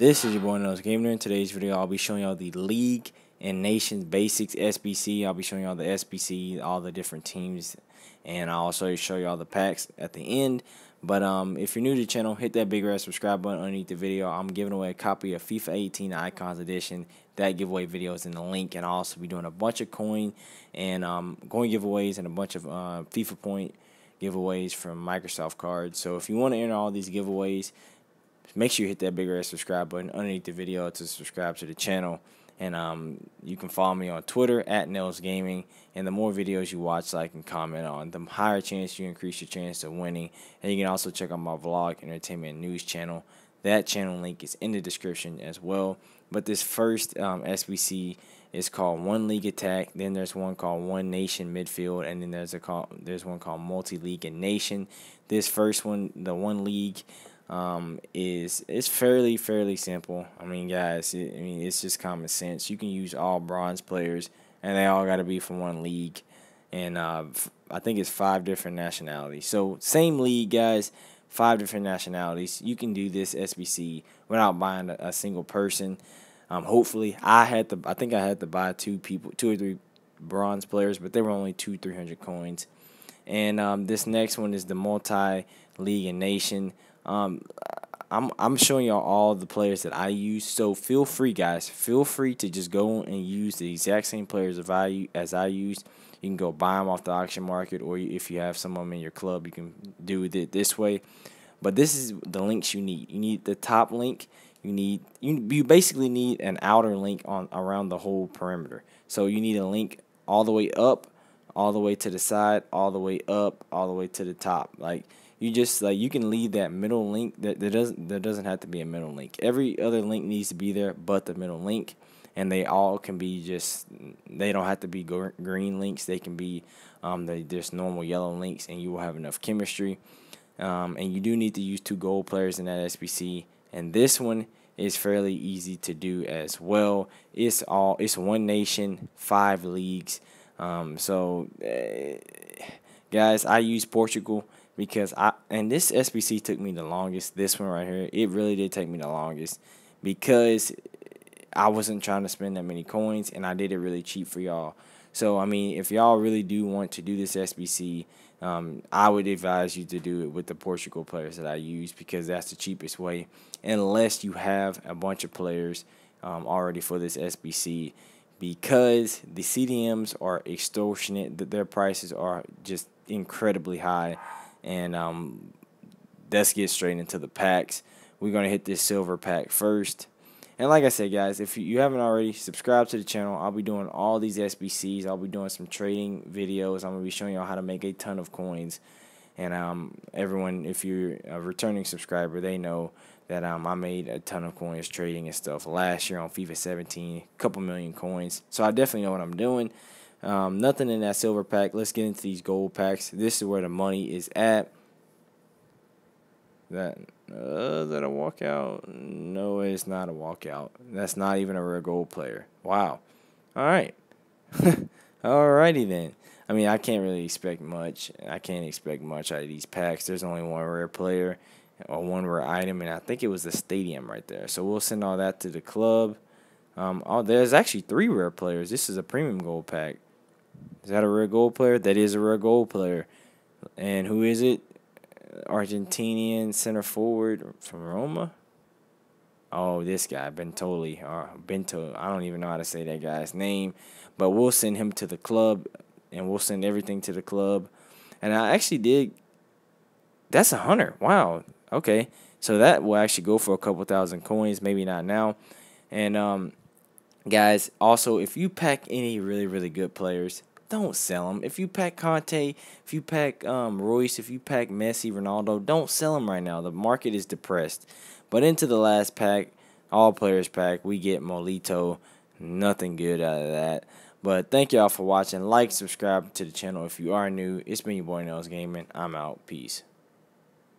This is your boy Nails Gamer. In today's video, I'll be showing y'all the League and Nations Basics SBC. I'll be showing y'all the SBC, all the different teams, and I'll also show y'all the packs at the end. But um, if you're new to the channel, hit that big red subscribe button underneath the video. I'm giving away a copy of FIFA 18 Icons Edition. That giveaway video is in the link, and I'll also be doing a bunch of coin and um, coin giveaways and a bunch of uh, FIFA point giveaways from Microsoft cards. So if you want to enter all these giveaways, make sure you hit that big red subscribe button underneath the video to subscribe to the channel. And um, you can follow me on Twitter at Nails Gaming. And the more videos you watch, like and comment on, the higher chance you increase your chance of winning. And you can also check out my vlog, entertainment, news channel. That channel link is in the description as well. But this first um, SBC is called One League Attack. Then there's one called One Nation Midfield, and then there's a call, there's one called Multi League and Nation. This first one, the One League um, is it's fairly fairly simple. I mean, guys, it, I mean it's just common sense. You can use all bronze players, and they all got to be from one league, and uh, I think it's five different nationalities. So same league, guys, five different nationalities. You can do this SBC without buying a, a single person. Um, hopefully, I had to. I think I had to buy two people, two or three bronze players, but they were only two three hundred coins. And um, this next one is the multi league and nation. Um, I'm I'm showing y'all all the players that I use. So feel free, guys. Feel free to just go and use the exact same players as I as I used. You can go buy them off the auction market, or if you have some of them in your club, you can do it this way. But this is the links you need. You need the top link. You need you you basically need an outer link on around the whole perimeter. So you need a link all the way up, all the way to the side, all the way up, all the way to the top. Like you just like you can leave that middle link that there doesn't there doesn't have to be a middle link. Every other link needs to be there but the middle link and they all can be just they don't have to be green links. They can be um, they just normal yellow links and you will have enough chemistry. Um, and you do need to use two gold players in that SBC and this one is fairly easy to do as well. It's all it's one nation five leagues. Um, so uh, guys I use Portugal because I and this SBC took me the longest. This one right here, it really did take me the longest because I wasn't trying to spend that many coins and I did it really cheap for y'all. So I mean, if y'all really do want to do this SBC, um, I would advise you to do it with the Portugal players that I use because that's the cheapest way. Unless you have a bunch of players um, already for this SBC, because the CDMs are extortionate. Their prices are just incredibly high. And um, let's get straight into the packs. We're going to hit this silver pack first. And like I said, guys, if you haven't already, subscribe to the channel. I'll be doing all these SBCs. I'll be doing some trading videos. I'm going to be showing y'all how to make a ton of coins. And um, everyone, if you're a returning subscriber, they know that um, I made a ton of coins trading and stuff last year on FIFA 17, a couple million coins. So I definitely know what I'm doing. Um, nothing in that silver pack. Let's get into these gold packs. This is where the money is at. That uh, that a walkout? No, it's not a walkout. That's not even a rare gold player. Wow. All right. Alrighty then. I mean, I can't really expect much. I can't expect much out of these packs. There's only one rare player or one rare item, and I think it was the stadium right there. So we'll send all that to the club. Um, oh, there's actually three rare players. This is a premium gold pack. Is that a rare gold player? That is a rare gold player. And who is it? Argentinian center forward from Roma. Oh, this guy, Bentoli. Uh, Bento. I don't even know how to say that guy's name. But we'll send him to the club, and we'll send everything to the club. And I actually did. That's a hunter. Wow. Okay. So that will actually go for a couple thousand coins. Maybe not now. And um, guys, also if you pack any really really good players, don't sell them. If you pack Kanté, if you pack um, Reus, if you pack Messi, Ronaldo, don't sell them right now. The market is depressed. But into the last pack, all players pack, we get Molito. Nothing good out of that. But thank y'all for watching. Like, subscribe to the channel if you are new. It's been your boy Nails Gaming. I'm out. Peace.